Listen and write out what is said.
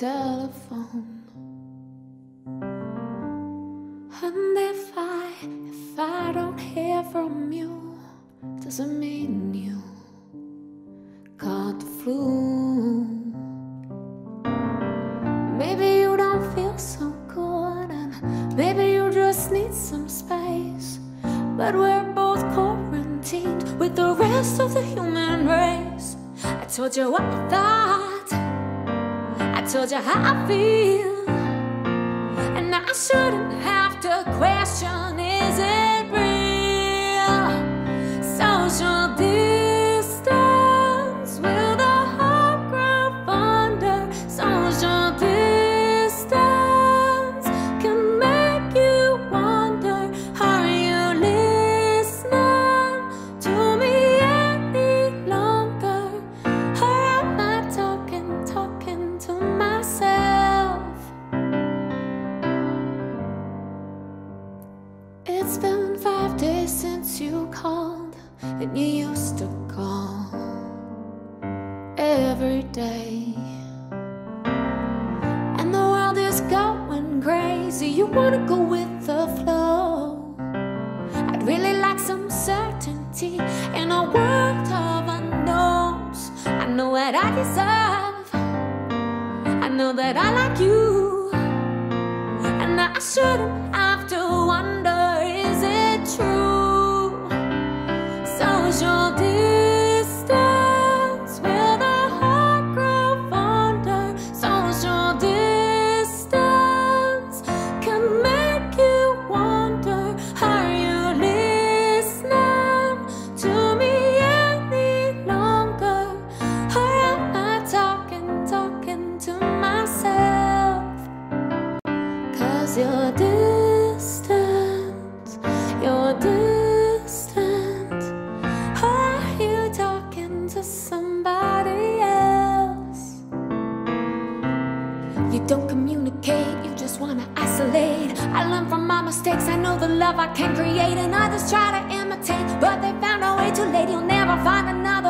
telephone. And if I, if I don't hear from you, doesn't mean you caught the flu. Maybe you don't feel so good, and maybe you just need some space. But we're both quarantined with the rest of the human race. I told you what I thought, told you how I feel, and I shouldn't have to question it It's been five days since you called, and you used to call every day. And the world is going crazy. You wanna go with the flow. I'd really like some certainty in a world of unknowns. I know what I deserve. I know that I like you. And I shouldn't have to wonder You're distant, you're distant. Are you talking to somebody else? You don't communicate, you just wanna isolate. I learn from my mistakes, I know the love I can create, and others try to imitate, but they found a way too late. You'll never find another.